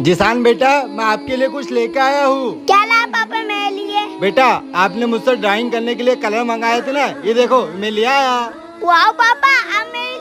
जिसान बेटा मैं आपके लिए कुछ लेके आया हूँ। क्या ला पापा मेरे लिए? बेटा आपने मुझसे ड्राइंग करने के लिए कलर मंगाए थे ना? ये देखो मैं ले आया। वाह पापा आप मेरे